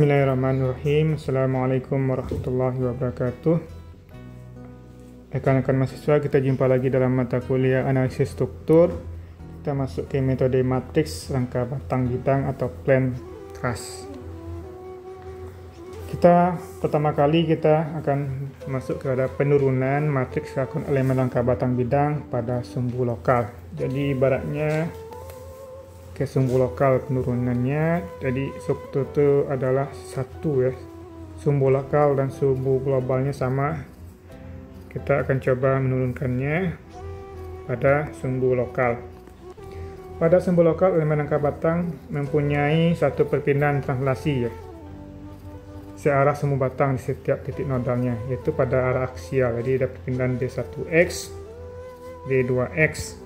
Bismillahirrahmanirrahim. Assalamualaikum warahmatullahi wabarakatuh. Rekan-rekan mahasiswa, kita jumpa lagi dalam mata kuliah analisis struktur. Kita masuk ke metode matriks rangka batang bidang atau plan truss. Kita pertama kali kita akan masuk kepada penurunan matriks rakun elemen rangka batang bidang pada sumbu lokal. Jadi ibaratnya ke sumbu lokal penurunannya. Jadi struktur itu adalah satu ya. Sumbu lokal dan sumbu globalnya sama. Kita akan coba menurunkannya pada sumbu lokal. Pada sumbu lokal elemen angka batang mempunyai satu perpindahan translasi ya. Searah sumbu batang di setiap titik nodalnya yaitu pada arah aksial. Jadi ada perpindahan D1X D2X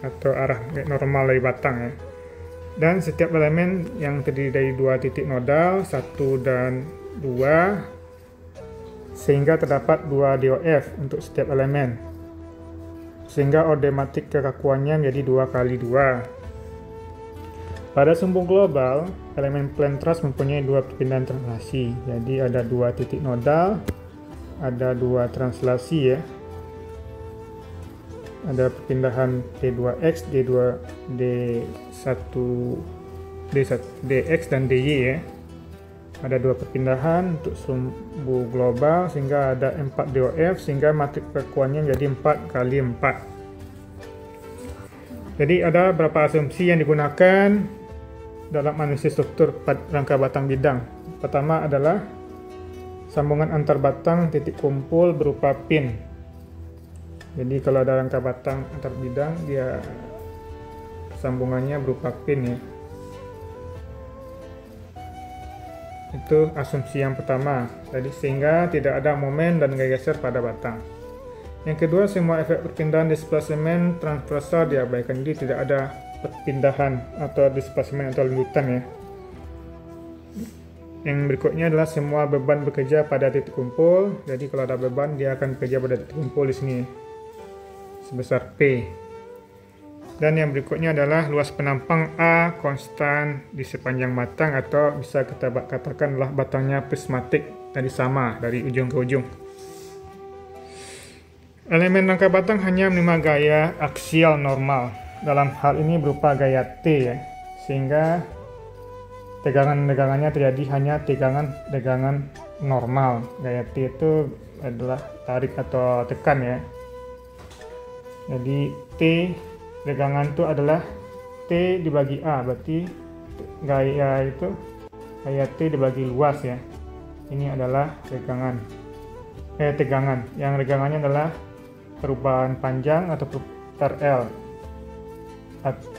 atau arah normal dari batang ya. Dan setiap elemen yang terdiri dari dua titik nodal, satu dan dua, sehingga terdapat dua DOF untuk setiap elemen. Sehingga ordematik kekakuannya menjadi dua kali dua. Pada sumbu global, elemen plan truss mempunyai dua perpindahan translasi. Jadi ada dua titik nodal, ada dua translasi ya, ada perpindahan D2X, D2, D1, D1, DX dan DY ya. Ada dua perpindahan untuk sumbu global sehingga ada 4 DOF sehingga matrik kekuannya menjadi 4 kali 4. Jadi ada beberapa asumsi yang digunakan dalam analisis struktur rangka batang bidang. Pertama adalah sambungan antar batang titik kumpul berupa pin jadi kalau ada rangka batang antar bidang dia sambungannya berupa pin ya. Itu asumsi yang pertama. Jadi sehingga tidak ada momen dan gaya geser pada batang. Yang kedua semua efek perpindahan displacement transversal diabaikan. Jadi tidak ada perpindahan atau displacement atau lanjutan ya. Yang berikutnya adalah semua beban bekerja pada titik kumpul. Jadi kalau ada beban dia akan bekerja pada titik kumpul di sini sebesar P. Dan yang berikutnya adalah luas penampang A konstan di sepanjang batang atau bisa kita katakanlah batangnya prismatik dari sama dari ujung ke ujung. Elemen rangka batang hanya menerima gaya aksial normal. Dalam hal ini berupa gaya T ya. Sehingga tegangan-tegangannya terjadi hanya tegangan-tegangan normal. Gaya T itu adalah tarik atau tekan ya jadi T regangan itu adalah T dibagi A, berarti gaya itu gaya T dibagi luas ya. Ini adalah regangan. Eh tegangan. Yang regangannya adalah perubahan panjang atau per L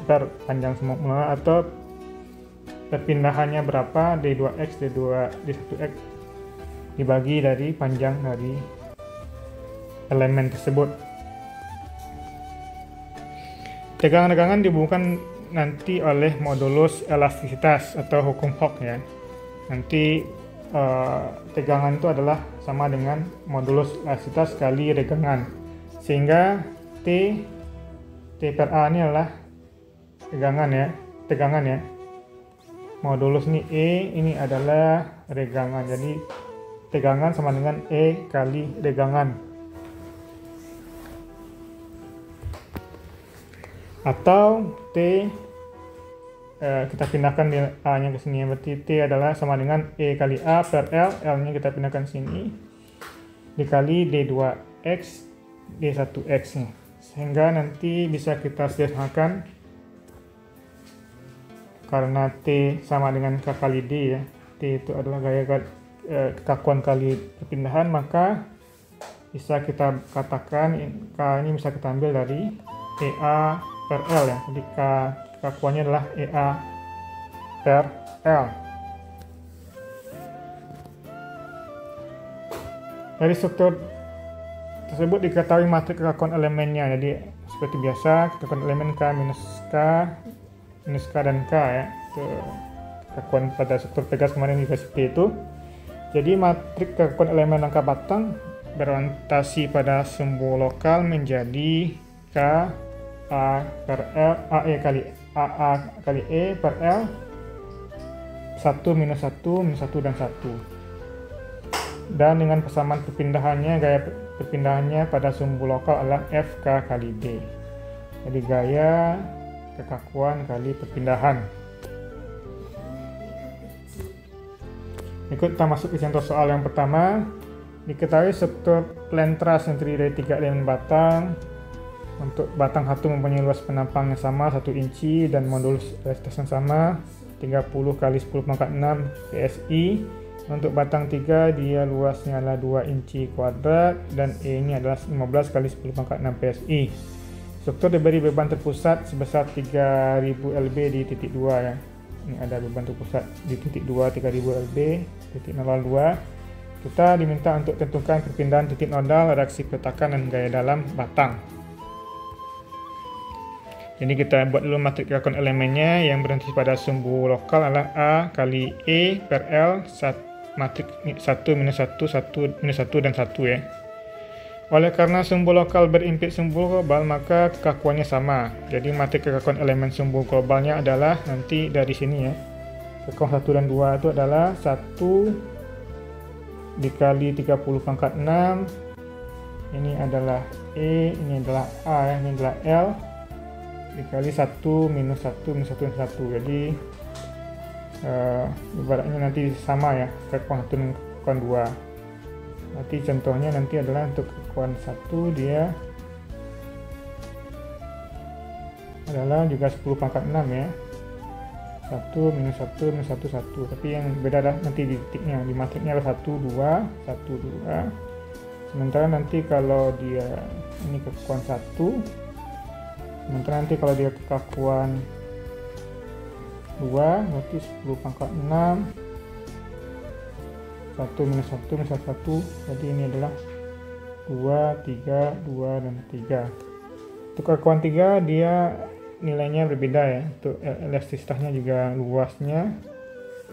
per panjang semua atau perpindahannya berapa D2X D2 D1X dibagi dari panjang dari elemen tersebut Tegangan-tegangan dihubungkan nanti oleh modulus elastisitas atau hukum Hooke ya. Nanti uh, tegangan itu adalah sama dengan modulus elastisitas kali regangan. Sehingga T T per A ini adalah tegangan ya, tegangan ya. Modulus ini E ini adalah regangan. Jadi tegangan sama dengan E kali regangan. Atau T eh, kita pindahkan di A nya ke sini. Berarti T adalah sama dengan E kali A per L L nya kita pindahkan sini. Dikali D2X D1X nya sehingga nanti bisa kita sederhanakan. Karena T sama dengan K kali D ya. T itu adalah gaya eh, kekakuan kali perpindahan maka bisa kita katakan K ini bisa kita ambil dari EA per L ya. Jadi K kakuannya adalah EA per L. Dari struktur tersebut diketahui matrik kekakuan elemennya. Jadi seperti biasa kekakuan elemen K minus K minus K dan K ya. Itu kekakuan pada struktur Pegas kemarin di P itu. Jadi matrik kekakuan elemen rangka batang berorientasi pada sumbu lokal menjadi K A per L A E kali A A kali E per L 1 minus 1 minus 1 dan 1 dan dengan persamaan perpindahannya gaya perpindahannya pada sumbu lokal adalah FK kali D jadi gaya kekakuan kali perpindahan. Ikut kita masuk ke contoh soal yang pertama. Diketahui struktur plan truss yang terdiri dari tiga elemen batang untuk batang satu mempunyai luas penampang yang sama 1 inci dan modulus resistance yang sama 30 kali 10 pangkat 6 PSI. Untuk batang 3 dia luasnya adalah 2 inci kuadrat dan E ini adalah 15 kali 10 pangkat 6 PSI. Struktur diberi beban terpusat sebesar 3000 lb di titik 2 ya. Ini ada beban terpusat di titik 2 3000 lb titik 02. Kita diminta untuk tentukan perpindahan titik nodal, reaksi peletakan dan gaya dalam batang. Jadi kita buat dulu matrik kekakuan elemennya yang berhenti pada sumbu lokal adalah A kali E per L matrik 1 minus 1, 1 minus 1 dan 1 ya. Oleh karena sumbu lokal berimpit sumbu global maka kekakuannya sama. Jadi matrik kekakuan elemen sumbu globalnya adalah nanti dari sini ya. Kekakuan 1 dan 2 itu adalah 1 dikali 30 pangkat 6 ini adalah E, ini adalah A, ini adalah L dikali 1 minus 1 minus 1 minus 1 jadi uh, ibaratnya nanti sama ya kekuatan 1 dan kekuatan 2 nanti contohnya nanti adalah untuk kekuatan 1 dia adalah juga 10 pangkat 6 ya. 1 minus 1 minus 1 1 tapi yang beda adalah nanti di titiknya. Di matriknya adalah 1 2 1 2 sementara nanti kalau dia ini kekuatan 1 sementara nanti kalau dia kekakuan 2 berarti 10 pangkat 6 1 minus 1 minus 1 jadi ini adalah 2, 3, 2, dan 3 untuk kekakuan 3 dia nilainya berbeda ya. Untuk elastisitasnya juga luasnya.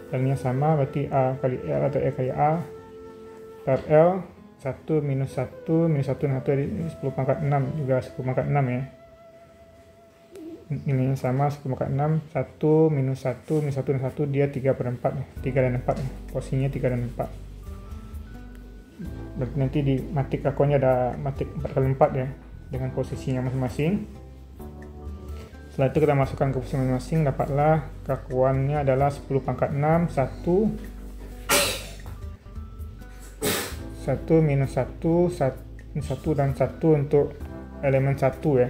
L sama berarti A kali L atau E kali A per L 1 minus 1 minus 1 dan 1 jadi 10 pangkat 6 juga 10 pangkat 6 ya ini sama 10 6 1 minus 1 minus 1 dan 1 dia 3 per 4 ya. 3 dan 4 ya. posisinya 3 dan 4 berarti nanti di matik akunnya ada matik 4 kali 4 ya dengan posisinya masing-masing setelah itu kita masukkan ke posisi masing-masing dapatlah kakuannya adalah 10 pangkat 6 1 1 minus 1 1, 1 dan 1 untuk elemen 1 ya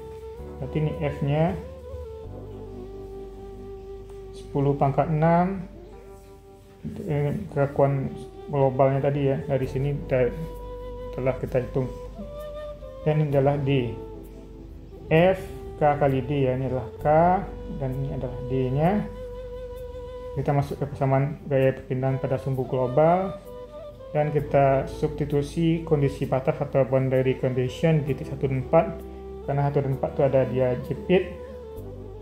berarti ini F nya 10 pangkat 6 eh, kekuatan globalnya tadi ya. Dari sini telah kita hitung. Dan ini adalah D. F K kali D ya ini adalah K. Dan ini adalah D nya kita masuk ke persamaan gaya perpindahan pada sumbu global. Dan kita substitusi kondisi batas atau boundary condition di titik 1 dan 4 karena 1 dan 4 itu ada dia jepit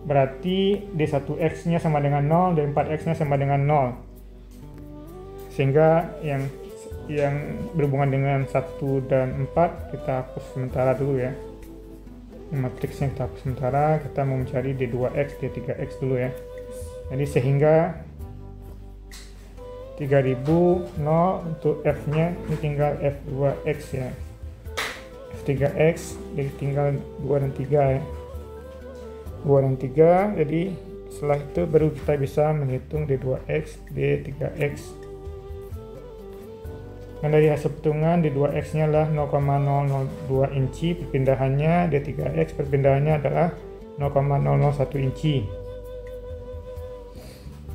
berarti D1X nya sama dengan 0 dan 4X nya sama dengan 0 sehingga yang yang berhubungan dengan 1 dan 4 kita hapus sementara dulu ya. Matriksnya kita hapus sementara kita mau mencari D2X D3X dulu ya. Jadi sehingga 3000 0 untuk F nya ini tinggal F2X ya 3x jadi tinggal 2 dan 3 ya. 2 dan 3 jadi setelah itu baru kita bisa menghitung D2X D3X dan dari hasil perhitungan D2X nya adalah 0,002 inci perpindahannya D3X perpindahannya adalah 0,001 inci.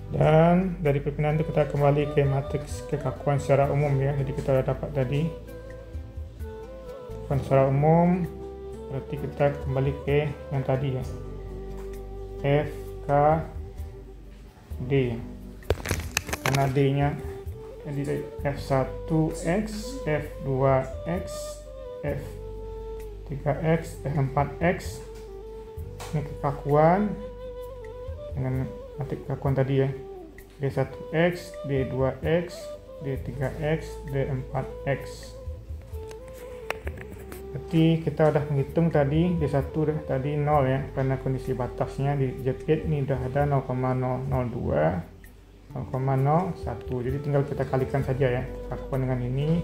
Dan dari perpindahan itu kita kembali ke matriks kekakuan secara umum ya. Jadi kita dapat tadi bukan secara umum berarti kita kembali ke yang tadi ya. F K D. Karena D-nya jadi F1X, F2X, F3X, F4X ini kekakuan dengan matik kekakuan tadi ya. D1X, D2X, D3X, D4X berarti kita udah menghitung tadi D1 tadi 0 ya karena kondisi batasnya di jepit ini udah ada 0,002 0,01 jadi tinggal kita kalikan saja ya kekuatan dengan ini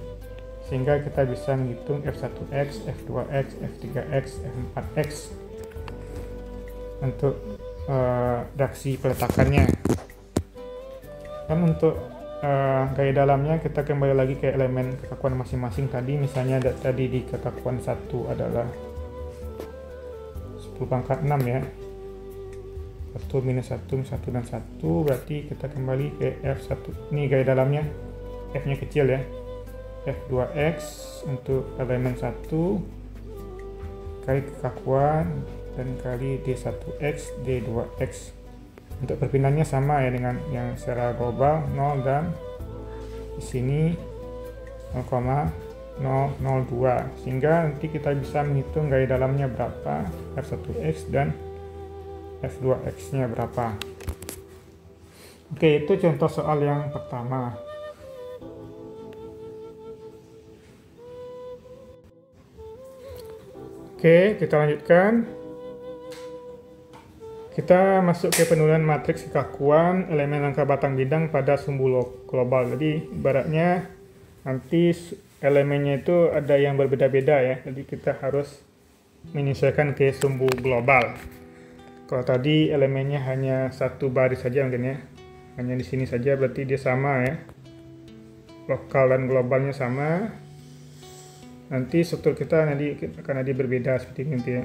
sehingga kita bisa menghitung F1X, F2X, F3X, F4X untuk uh, reaksi peletakannya. Dan untuk uh, gaya dalamnya kita kembali lagi ke elemen kekakuan masing-masing tadi. Misalnya tadi di kekakuan 1 adalah 10 pangkat 6 ya. 1 minus 1 1 dan 1 berarti kita kembali ke F1 ini gaya dalamnya F nya kecil ya. F2X untuk elemen 1 kali kekakuan dan kali D1X D2X untuk perpindahannya sama ya dengan yang secara global 0 dan di sini 0,002 sehingga nanti kita bisa menghitung gaya dalamnya berapa F1X dan F2X-nya berapa. Oke, itu contoh soal yang pertama. Oke, kita lanjutkan. Kita masuk ke penurunan matriks kekakuan elemen langkah batang bidang pada sumbu global. Jadi, ibaratnya nanti elemennya itu ada yang berbeda-beda ya. Jadi, kita harus menyesuaikan ke sumbu global. Kalau tadi elemennya hanya satu baris saja mungkin ya. Hanya di sini saja berarti dia sama ya. Lokal dan globalnya sama. Nanti struktur kita nanti akan ada berbeda seperti ini nanti ya.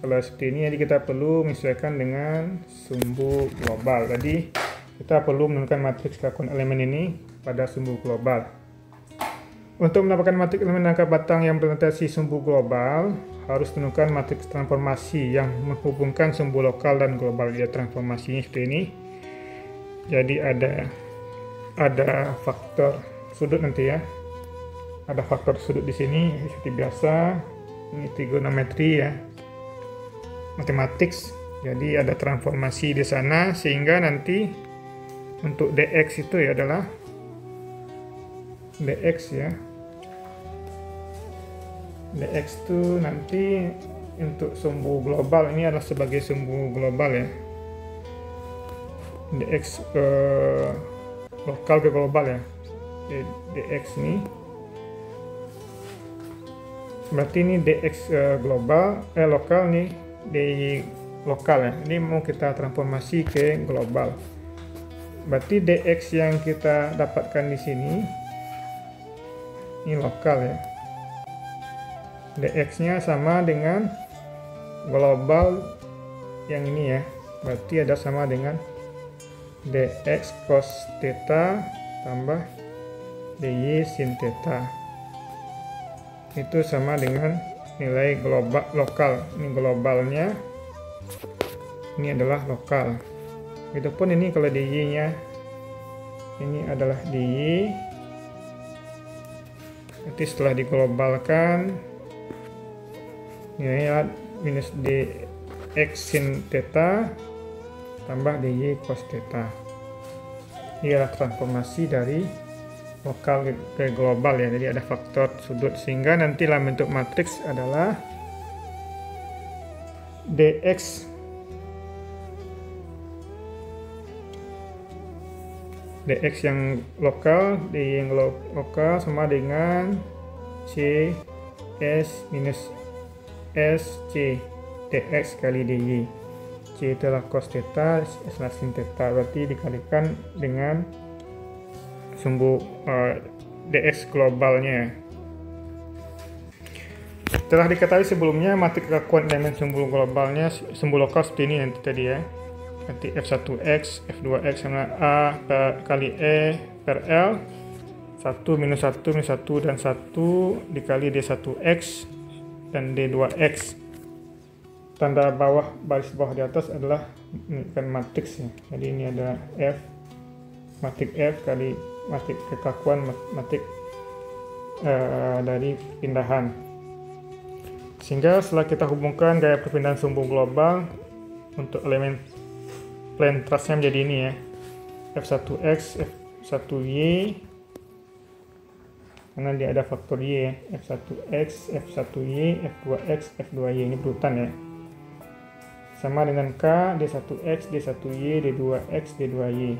Kalau seperti ini jadi kita perlu menyesuaikan dengan sumbu global. Tadi kita perlu menentukan matriks kelakuan elemen ini pada sumbu global. Untuk mendapatkan matriks elemen angka batang yang berorientasi sumbu global, harus temukan matriks transformasi yang menghubungkan sumbu lokal dan global. Ya, transformasinya seperti ini. Jadi ada ada faktor sudut nanti ya. Ada faktor sudut di sini seperti biasa. Ini trigonometri ya. Matematik. Jadi ada transformasi di sana sehingga nanti untuk dx itu ya adalah dx ya. Dx itu nanti untuk sumbu global ini adalah sebagai sumbu global ya. Dx ke lokal ke global ya. Dx ini. Berarti ini dx uh, global eh lokal nih di lokal ya. Ini mau kita transformasi ke global. Berarti dx yang kita dapatkan di sini ini lokal ya. Dx-nya sama dengan global yang ini ya. Berarti ada sama dengan dx cos theta tambah dy sin theta. Itu sama dengan nilai global lokal. Ini globalnya. Ini adalah lokal. Itu pun ini kalau dy nya. Ini adalah dy nanti setelah diglobalkan nilainya minus dx sin theta tambah dy cos theta. Ini adalah transformasi dari lokal ke global ya. Jadi ada faktor sudut sehingga nanti dalam bentuk matriks adalah dx dx yang lokal dy yang lo lokal sama dengan c s minus SC dx kali dy C adalah cos theta S adalah sin theta. Berarti dikalikan dengan sumbu uh, dx globalnya. Telah diketahui sebelumnya matrik kekuatan elemen sumbu globalnya sumbu lokal seperti ini nanti tadi ya. Nanti F1X, F2X sama A per, kali E per L. 1 minus 1 minus 1 dan 1 dikali D1X dan D2X tanda bawah baris bawah di atas adalah ini kan matriks ya jadi ini ada F matrik F kali matrik kekakuan matrik uh, dari pindahan. Sehingga setelah kita hubungkan gaya perpindahan sumbu global untuk elemen plane trustnya menjadi ini ya. F1X, F1Y karena dia ada faktor Y ya. F1X, F1Y, F2X, F2Y ini berurutan ya. Sama dengan K, D1X, D1Y, D2X, D2Y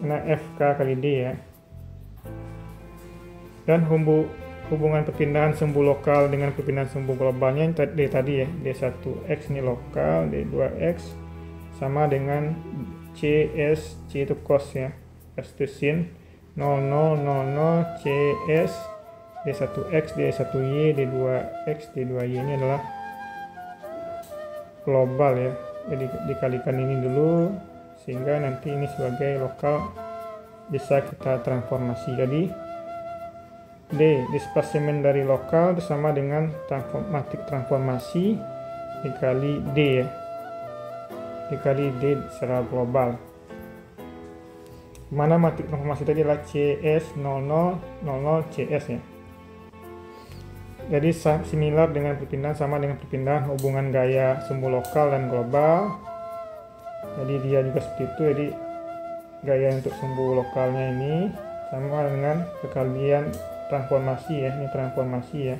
karena FK kali D ya. Dan hubungan perpindahan sumbu lokal dengan perpindahan sumbu globalnya D tadi ya. D1X ini lokal D2X sama dengan CS C itu cos ya. S itu sin. 0000 CS D1X D1Y D2X D2Y ini adalah global ya. Jadi dikalikan ini dulu sehingga nanti ini sebagai lokal bisa kita transformasi. Jadi D displacement dari lokal bersama dengan matik transformasi dikali D ya. Dikali D secara global. Mana matik transformasi tadi? Adalah CS 0000 CS ya. Jadi similar dengan perpindahan sama dengan perpindahan hubungan gaya sumbu lokal dan global jadi dia juga seperti itu. Jadi gaya untuk sumbu lokalnya ini sama dengan kekalian transformasi ya. Ini transformasi ya.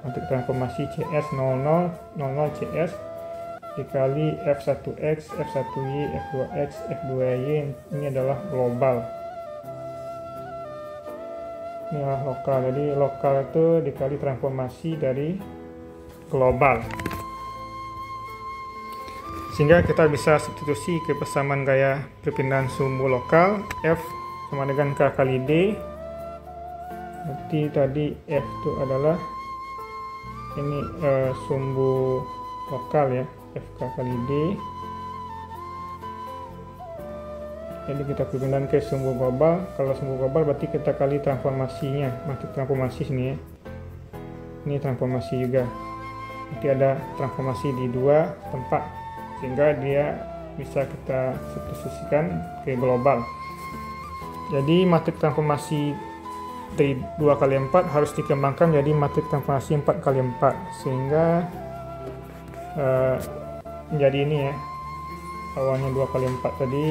Untuk transformasi CS 00 00 CS dikali F1X, F1Y, F2X, F2Y ini adalah global. Ini adalah lokal. Jadi lokal itu dikali transformasi dari global sehingga kita bisa substitusi ke persamaan gaya perpindahan sumbu lokal F sama dengan K kali D. Berarti tadi F itu adalah ini uh, sumbu lokal ya FK kali D. Jadi kita perpindahan ke sumbu global. Kalau sumbu global berarti kita kali transformasinya maksud transformasi sini ya. Ini transformasi juga. Nanti ada transformasi di dua tempat sehingga dia bisa kita substitusikan ke global jadi matrik transformasi dari 2 kali 4 harus dikembangkan jadi matrik transformasi 4 kali 4 sehingga uh, menjadi ini ya awalnya 2 kali 4 tadi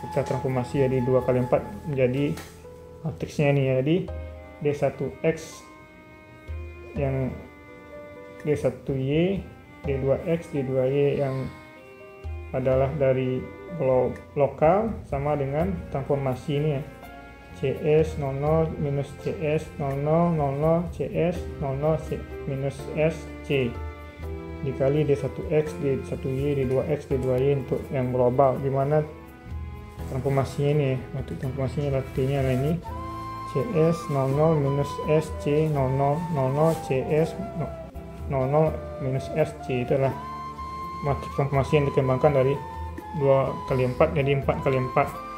kita transformasi jadi 2 kali 4 menjadi matriksnya ini ya. Jadi D1X yang D1Y D2X D2Y yang adalah dari lokal sama dengan transformasi ini ya CS 00 minus CS 00 00 CS 00 C, minus SC dikali D1X, D1Y, D2X, D2Y untuk yang global di mana transformasinya ini untuk transformasinya artinya adalah ini CS 00 minus SC 00 00 CS 00 minus SC itu adalah matriks transformasi yang dikembangkan dari 2 kali 4 jadi 4 kali 4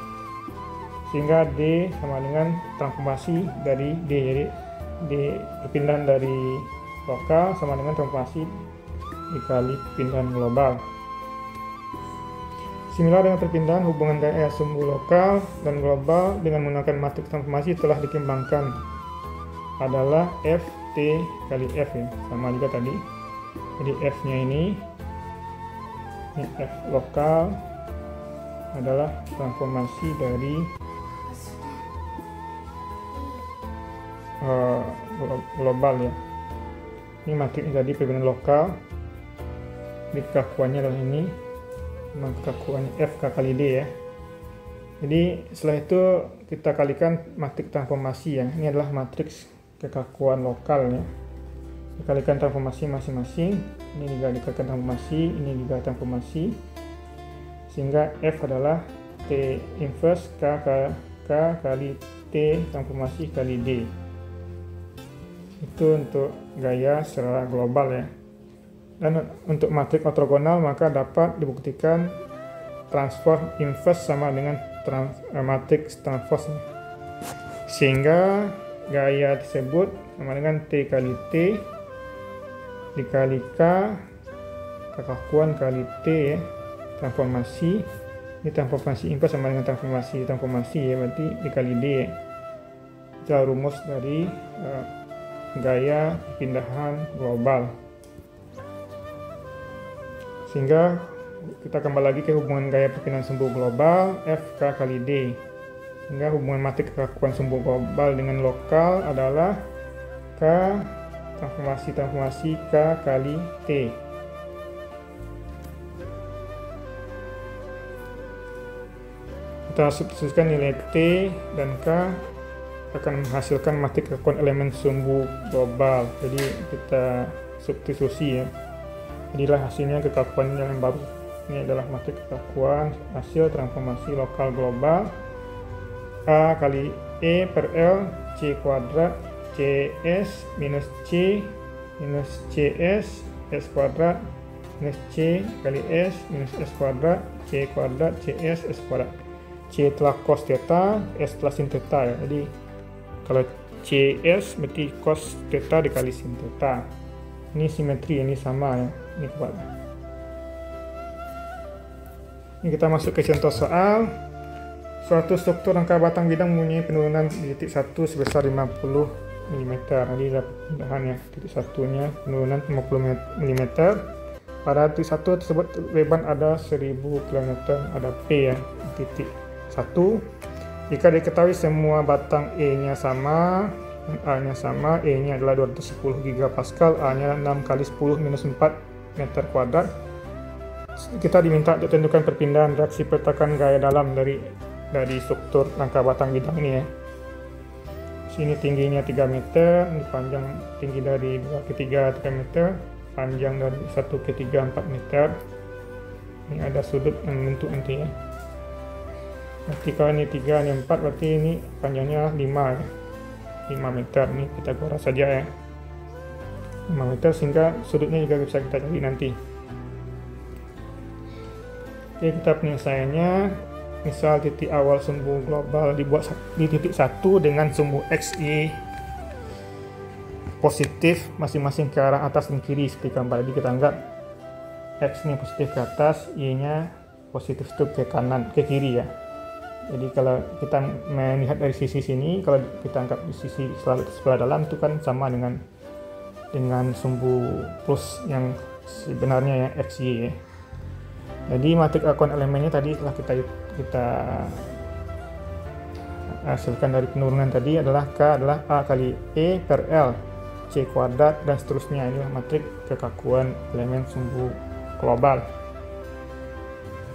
sehingga D sama dengan transformasi dari D jadi D perpindahan dari lokal sama dengan transformasi dikali pindahan global. Similar dengan perpindahan hubungan gaya sumbu lokal dan global dengan menggunakan matriks transformasi telah dikembangkan adalah F T kali F ya sama juga tadi. Jadi F nya ini ini F lokal adalah transformasi dari uh, global ya. Ini makin jadi perbedaan lokal. Di kekakuannya adalah ini memang kekakuannya FK kali D ya. Jadi setelah itu kita kalikan matrik transformasi ya. Ini adalah matriks kekakuan lokal ya dikalikan transformasi masing-masing. Ini juga dikalikan transformasi ini juga transformasi. Sehingga F adalah T inverse K, K, K kali T transformasi kali D. Itu untuk gaya secara global ya. Dan untuk matrik ortogonal maka dapat dibuktikan transform inverse sama dengan trans, eh, matriks transpose sehingga gaya tersebut sama dengan T kali T dikali K kekakuan kali T ya, transformasi. Ini transformasi inverse sama dengan transformasi transformasi ya. Berarti dikali D kita rumus dari uh, gaya pindahan global. Sehingga kita kembali lagi ke hubungan gaya perpindahan sumbu global FK kali D sehingga hubungan matrik kekakuan sumbu global dengan lokal adalah K transformasi transformasi K kali T. Kita substitusikan nilai T dan K akan menghasilkan matrik kekuatan elemen sumbu global. Jadi kita substitusi ya. Inilah hasilnya kekakuan yang baru. Ini adalah matrik kekakuan hasil transformasi lokal global. A kali E per L C kuadrat CS minus C minus CS S kuadrat minus C kali S minus S kuadrat C kuadrat CS S kuadrat C telah cos theta, S telah sin theta ya. Jadi kalau CS berarti cos theta dikali sin theta. Ini simetri, ini sama ya. Ini kuat. Ini kita masuk ke contoh soal. Suatu struktur rangka batang bidang mempunyai penurunan di titik 1 sebesar 50 mm. Jadi pindahan ya. Titik satunya penurunan 50 mm. Pada titik satu tersebut beban ada 1000 km, ada P ya, titik 1 jika diketahui semua batang E-nya sama A-nya sama, E-nya adalah 210 gigapascal, A-nya 6 kali 10 minus 4 meter kuadrat kita diminta untuk tentukan perpindahan reaksi pertakan gaya dalam dari dari struktur rangka batang bidang ini ya sini tingginya 3 meter ini panjang tinggi dari 2 ke 3 3 meter panjang dari 1 ke 3 4 meter ini ada sudut yang membentuk nanti ya Berarti kalau ini 3, ini 4, berarti ini panjangnya 5 ya. 5 meter, ini kita gora saja ya. 5 meter sehingga sudutnya juga bisa kita cari nanti. Oke, kita penyelesaiannya misal titik awal sumbu global dibuat di titik 1 dengan sumbu XY positif masing-masing ke arah atas dan kiri seperti gambar tadi kita anggap X ini positif ke atas, Y nya positif itu ke kanan, ke kiri ya jadi kalau kita melihat dari sisi sini, kalau kita angkat di sisi selalu sebelah dalam itu kan sama dengan dengan sumbu plus yang sebenarnya ya xy ya. Jadi matrik akun elemennya tadi telah kita kita hasilkan dari penurunan tadi adalah K adalah A kali E per L. C kuadrat dan seterusnya. Inilah matrik kekakuan elemen sumbu global.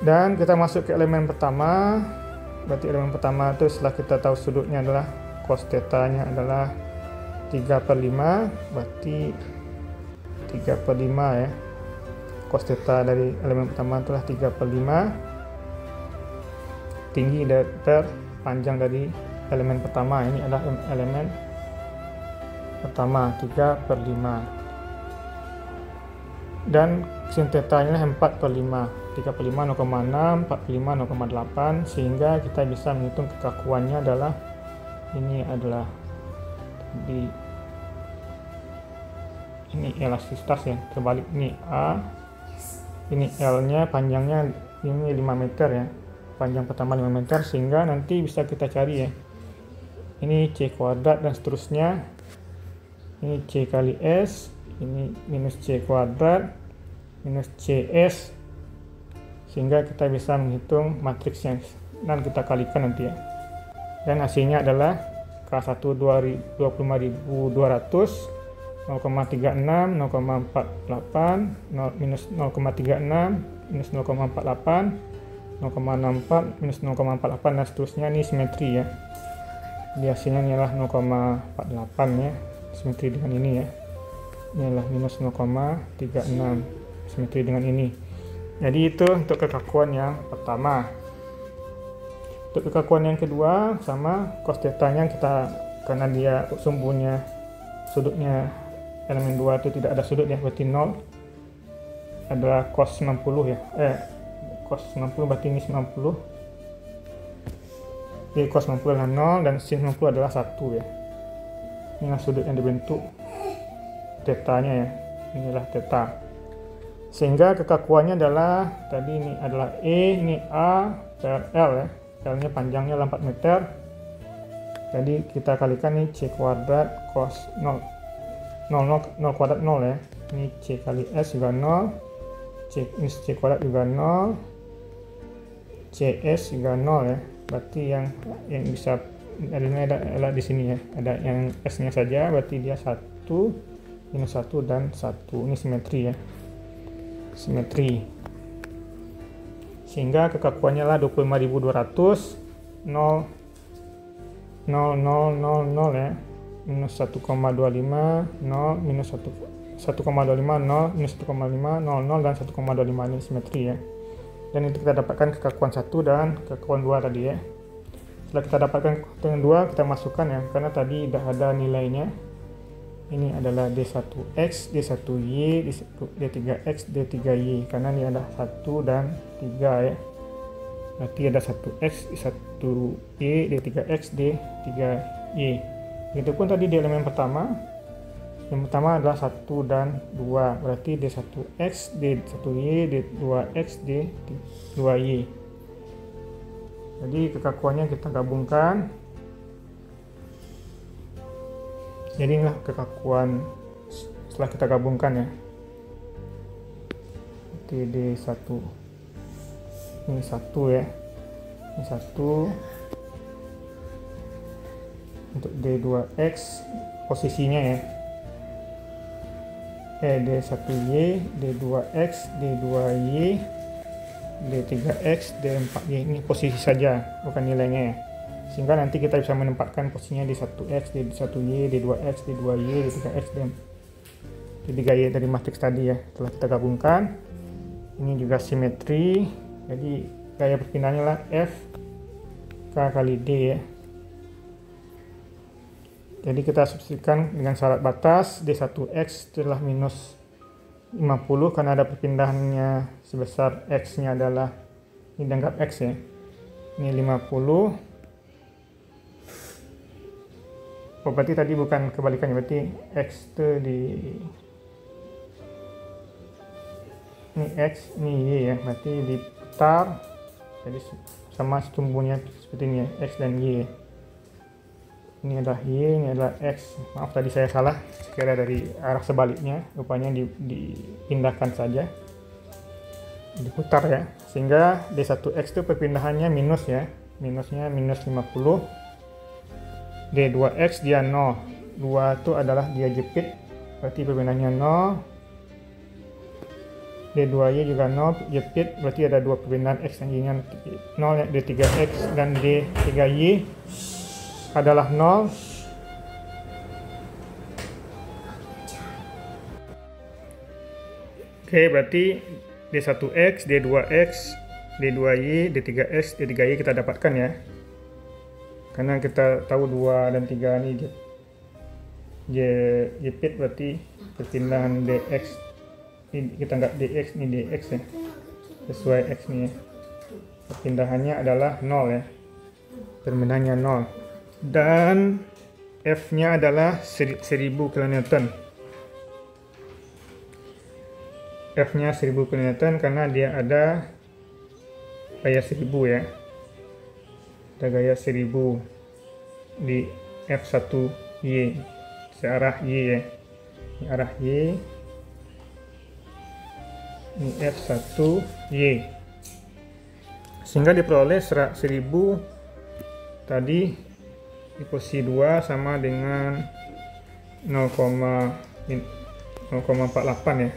Dan kita masuk ke elemen pertama. Berarti elemen pertama itu setelah kita tahu sudutnya adalah cos theta nya adalah 3 per 5 berarti 3 per 5 ya. Cos theta dari elemen pertama itulah 3 per 5 tinggi dan panjang dari elemen pertama. Ini adalah elemen pertama 3 per 5 dan sin theta nya 4 per 5 35 0,6 45 0,8 sehingga kita bisa menghitung kekakuannya adalah ini adalah di ini elastisitas ya terbalik. Ini A ini L nya panjangnya ini 5 meter ya panjang pertama 5 meter sehingga nanti bisa kita cari ya. Ini C kuadrat dan seterusnya. Ini C kali S ini minus C kuadrat minus CS sehingga kita bisa menghitung matriksnya. Dan kita kalikan nanti ya. Dan hasilnya adalah K1 25200 0,36 0,48 minus 0,36 minus 0,48 0,64 minus 0,48 dan seterusnya. Ini simetri ya. Di hasilnya ini adalah 0,48 ya. Simetri dengan ini ya. Ini adalah minus 0,36 simetri dengan ini. Jadi itu untuk kekakuan yang pertama. Untuk kekakuan yang kedua sama cos nya kita karena dia sumbunya sudutnya elemen 2 itu tidak ada sudut ya berarti 0 adalah cos 90 ya. Eh cos 90 berarti ini 90. Jadi cos 90 adalah 0 dan sin 90 adalah 1 ya. Inilah sudut yang dibentuk tetanya ya. Inilah teta. Sehingga kekakuannya adalah tadi ini adalah E ini A per L ya. L nya panjangnya 4 meter. Jadi kita kalikan nih C kuadrat cos 0 0, 0, 0 kuadrat 0 ya. Ini C kali S juga 0 C, ini C kuadrat juga 0 CS juga 0 ya. Berarti yang yang bisa adanya ada, ada di sini ya. Ada yang S nya saja berarti dia 1 minus 1 dan 1 ini simetri ya. Simetri. Sehingga kekakuannya lah 25200 0 0 0 0 ya. Minus 1,25 0 minus 1 1,25 0 minus 1,5 0 0 dan 1,25 ini simetri ya dan itu kita dapatkan kekakuan 1 dan kekakuan 2 tadi ya. Setelah kita dapatkan dengan 2 kita masukkan ya karena tadi sudah ada nilainya. Ini adalah D1X, D1Y, D3X, D3Y karena ini ada 1 dan 3 ya. Berarti ada 1X, 1Y, D3X, D3Y itu pun tadi di elemen pertama yang pertama adalah 1 dan 2 berarti D1X, D1Y, D2X, D2Y jadi kekakuannya kita gabungkan. Jadi inilah kekakuan setelah kita gabungkan ya. TD 1 ini satu ya. Ini satu. Untuk D2X posisinya ya eh D1Y D2X D2Y D3X D4Y ini posisi saja bukan nilainya ya. Sehingga nanti kita bisa menempatkan posisinya di 1x, di 1y, di 2x, di 2y, di 3x, dan di 3y dari matriks tadi ya setelah kita gabungkan. Ini juga simetri. Jadi gaya perpindahannya lah F K kali D ya jadi kita substitusikan dengan syarat batas D1X adalah minus 50 karena ada perpindahannya sebesar X nya adalah ini dianggap X ya. Ini 50 oh berarti tadi bukan kebalikannya berarti x itu di ini x ini y ya. Berarti diputar jadi sama tumbuhnya seperti ini ya x dan y ini adalah y ini adalah x. Maaf tadi saya salah sekira dari arah sebaliknya rupanya dipindahkan saja. Diputar ya sehingga d1x itu perpindahannya minus ya. Minusnya minus 50 D2X dia 0 2 itu adalah dia jepit berarti perbandingannya 0 D2Y juga 0 jepit berarti ada dua perbedaan X dan Y nya 0 ya D3X dan D3Y adalah 0 Oke berarti D1X, D2X, D2Y, D3X, D3Y kita dapatkan ya. Karena kita tahu dua dan tiga ini J, jepit berarti perpindahan dx ini kita nggak dx ini dx ya. Sesuai x nih ya. perpindahannya adalah 0 ya. Perpindahannya 0 dan F nya adalah 1000 kN F nya 1000 kN karena dia ada gaya 1000 ya. Ada gaya 1000 di F1Y searah Y ya. Ini arah Y. Ini F1Y sehingga diperoleh serak 1000 tadi posisi 2 sama dengan 0,48 ya.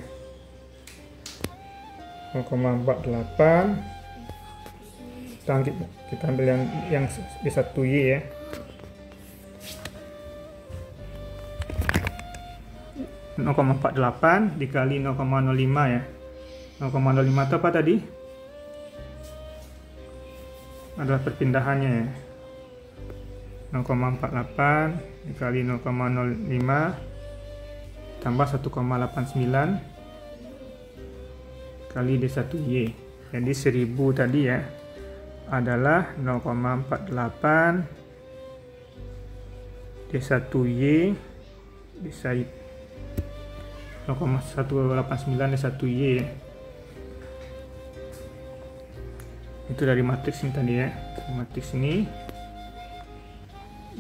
0,48 kita kita ambil yang yang di satu y ya delapan dikali 0,05 ya. 0,05 itu apa tadi? Adalah perpindahannya ya 0,48 dikali 0,05 tambah 1,89 kali D1Y jadi 1000 tadi ya adalah 0,48 D1Y bisa 0,189 D1Y itu dari matriks ini tadi ya. Matriks ini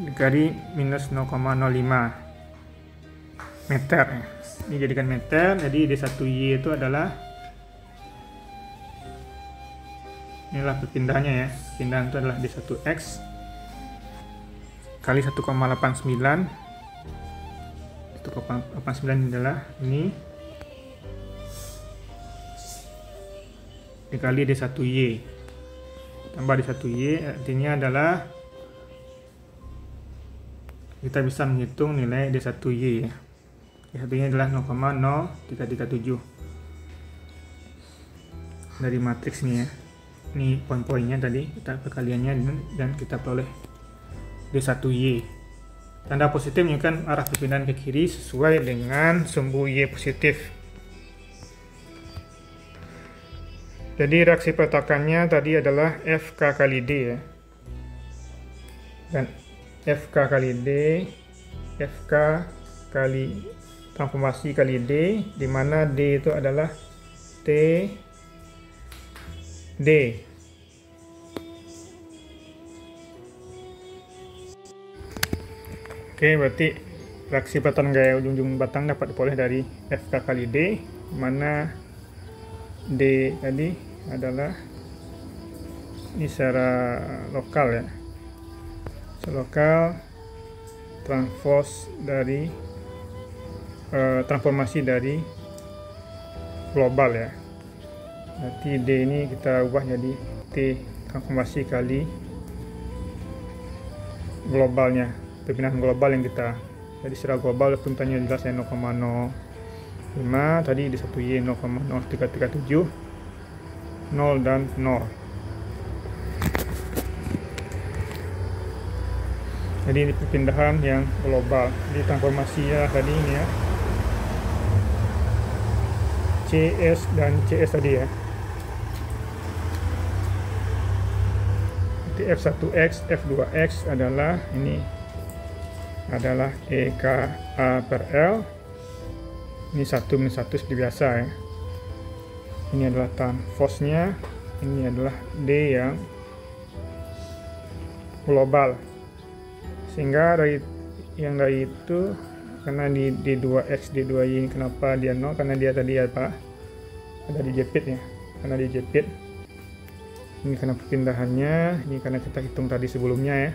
dikali minus 0,05 meter. Ini jadikan meter jadi D1Y itu adalah inilah perpindahannya ya. Pindahan itu adalah D1X kali 1,89 1,89 adalah ini. Dikali D1Y tambah D1Y artinya adalah kita bisa menghitung nilai D1Y ya. D1Y adalah 0,0337 dari matriks ini ya. Ini poin-poinnya tadi kita perkaliannya dan kita peroleh D1Y. Tanda positif menunjukkan arah perpindahan ke kiri sesuai dengan sumbu Y positif. Jadi reaksi peletakannya tadi adalah FK kali D ya. Dan FK kali D, FK kali transformasi kali D, di mana D itu adalah T D. Oke, berarti reaksi batang gaya ujung-ujung batang dapat diperoleh dari FK kali D, mana D tadi adalah ini secara lokal ya lokal transpose dari uh, transformasi dari global ya. Berarti D ini kita ubah jadi T transformasi kali globalnya perpindahan global yang kita jadi secara global puntanya jelas ya 0,05 tadi di 1Y 0,0337 0 dan 0 jadi ini perpindahan yang global. Di transformasinya tadi ini ya. CS dan CS tadi ya. Jadi F1X, F2X adalah ini. Adalah EKA per L. Ini satu min satu seperti biasa ya. Ini adalah force-nya. Ini adalah D yang global sehingga dari yang dari itu karena di D2X D2Y ini kenapa dia 0 karena dia tadi apa? Ada dijepit ya? Karena dijepit ini karena perpindahannya ini karena kita hitung tadi sebelumnya ya.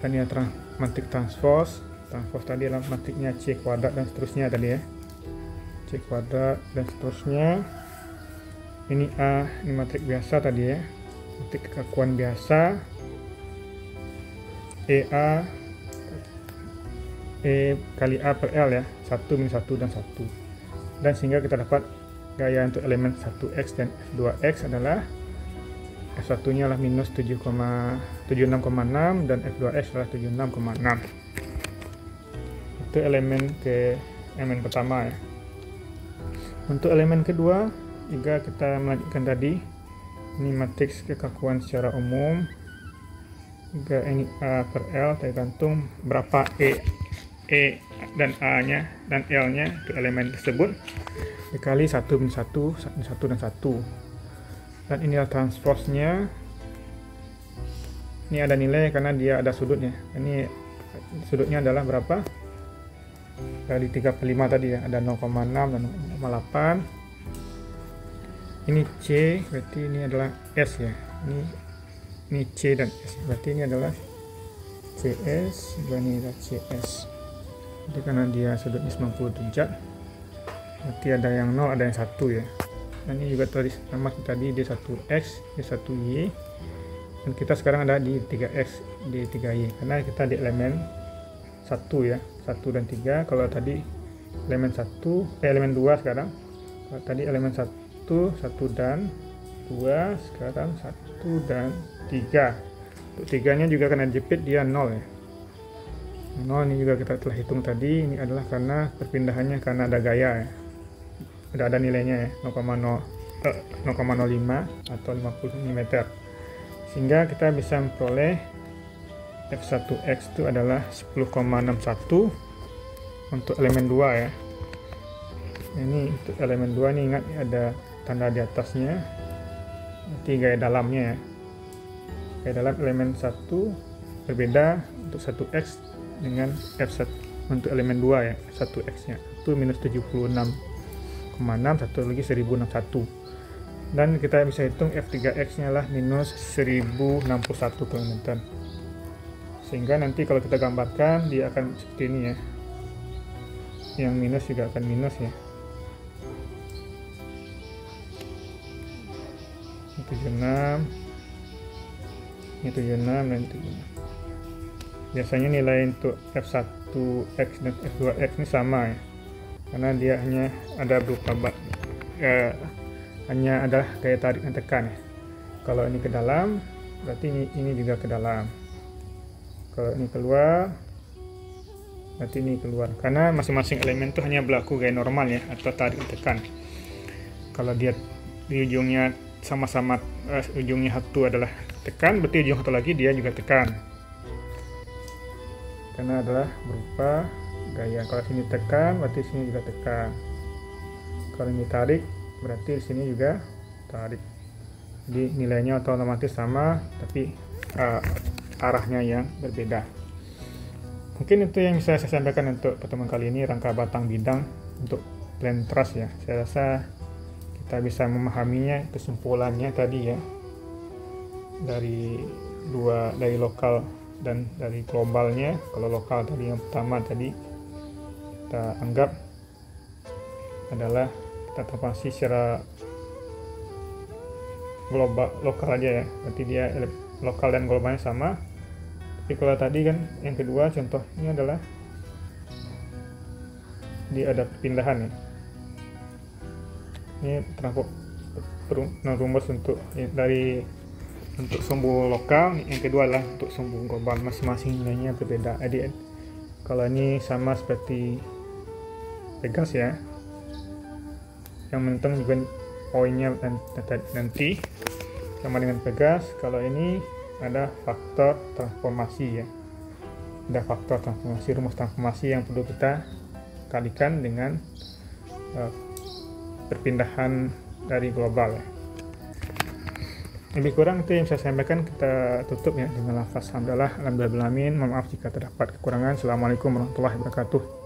Dan ya trans matrik transpose transpose tadi adalah matriknya C kuadrat dan seterusnya tadi ya. C kuadrat dan seterusnya. Ini A ini matrik biasa tadi ya. Matrik kekakuan biasa EA E kali A per L ya 1 min 1 dan 1 dan sehingga kita dapat gaya untuk elemen 1X dan F2X adalah F1 nya adalah minus 7,76,6 dan F2X adalah 76,6 itu elemen ke elemen pertama ya. Untuk elemen kedua jika kita melanjutkan tadi ini matriks kekakuan secara umum juga ini A per L tergantung berapa E E dan A nya dan L nya itu elemen tersebut. Dikali 1 min 1 1 dan 1 dan inilah transpose nya ini ada nilai karena dia ada sudutnya. Ini sudutnya adalah berapa? Dari 35 tadi ya ada 0,6 dan 0,8 ini C berarti ini adalah S ya. Ini ini C dan S. Berarti ini adalah CS dan ini adalah CS jadi karena dia sudutnya 90 derajat. Berarti ada yang 0 ada yang 1 ya. Dan ini juga tadi sama tadi D1X D1Y dan kita sekarang ada di 3X di 3Y karena kita di elemen 1 ya 1 dan 3 kalau tadi elemen 1 eh, elemen 2 sekarang. Kalau tadi elemen 1 1 dan 2 sekarang 1 dan 3 untuk tiganya juga karena jepit dia 0 ya. 0 ini juga kita telah hitung tadi ini adalah karena perpindahannya karena ada gaya ya. Ada ada nilainya ya 0,0 eh, 0,05 atau 50 mm sehingga kita bisa memperoleh F1X itu adalah 10,61 untuk elemen 2 ya. Ini untuk elemen 2 ini ingat ada tanda di atasnya nanti gaya dalamnya ya. Gaya dalam elemen satu berbeda untuk satu x dengan f1 untuk elemen 2 ya 1x nya itu minus 76,6 satu lagi 1061 dan kita bisa hitung f3x nya lah minus 1061 teman-teman sehingga nanti kalau kita gambarkan dia akan seperti ini ya. Yang minus juga akan minus ya 76 ini 76 dan 76 biasanya nilai untuk F1X dan F2X ini sama ya. Karena dia hanya ada berupa eh, hanya ada gaya tarik dan tekan ya. Kalau ini ke dalam berarti ini, ini juga ke dalam. Kalau ini keluar berarti ini keluar. Karena masing-masing elemen itu hanya berlaku gaya normal ya atau tarik dan tekan. Kalau dia di ujungnya sama-sama uh, ujungnya satu adalah tekan berarti ujung satu lagi dia juga tekan. Karena adalah berupa gaya. Kalau sini tekan berarti sini juga tekan. Kalau ini tarik berarti sini juga tarik. Jadi nilainya otomatis sama tapi uh, arahnya yang berbeda. Mungkin itu yang bisa saya sampaikan untuk pertemuan kali ini rangka batang bidang untuk plan trust ya. Saya rasa kita bisa memahaminya kesimpulannya tadi ya. Dari dua dari lokal dan dari globalnya. Kalau lokal tadi yang pertama tadi kita anggap adalah kita transformasi secara global lokal aja ya. Berarti dia lokal dan globalnya sama. Tapi kalau tadi kan yang kedua contohnya adalah di ada perpindahan ya ini terangkut rumus untuk dari untuk sumbu lokal yang kedua adalah untuk sumbu global masing-masing nilainya berbeda. Jadi kalau ini sama seperti Pegas ya yang penting juga poinnya nanti. Sama dengan Pegas kalau ini ada faktor transformasi ya. Ada faktor transformasi rumus transformasi yang perlu kita kalikan dengan uh, perpindahan dari global ya. Lebih kurang itu yang saya sampaikan kita tutup ya dengan lafaz hamdalah alhamdulillah maaf jika terdapat kekurangan. Assalamualaikum warahmatullahi wabarakatuh.